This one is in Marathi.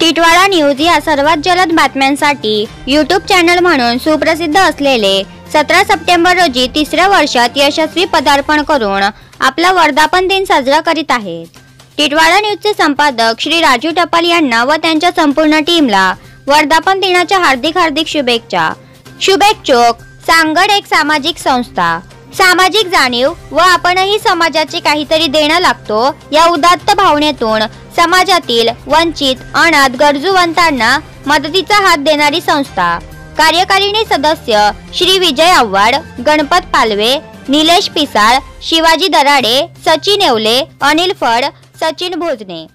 टिटवाळा न्यूज या सर्वात जलद बातम्यांसाठी यूट्यूब चॅनल म्हणून सुप्रसिद्ध असलेले सतरा सप्टेंबर रोजी तिसऱ्या वर्षात यशस्वी पदार्पण करून आपला वर्धापन दिन साजरा करीत आहेत. टिटवाळा न्यूजचे संपादक श्री राजू टपाल यांना व त्यांच्या संपूर्ण टीमला वर्धापन दिनाच्या हार्दिक हार्दिक शुभेच्छा. शुभेच्छोक सांगड एक सामाजिक संस्था. सामाजिक जाणीव व आपणही समाजाचे काहीतरी देणं लागतो या उदात्त भावनेतून समाजातील वंचित अनाथ गरजूवंतांना मदतीचा हात देणारी संस्था. कार्यकारिणी सदस्य श्री विजय आव्हाड गणपत पालवे निलेश पिसाळ शिवाजी दराडे सचिन येवले अनिल फड सचिन भोजने.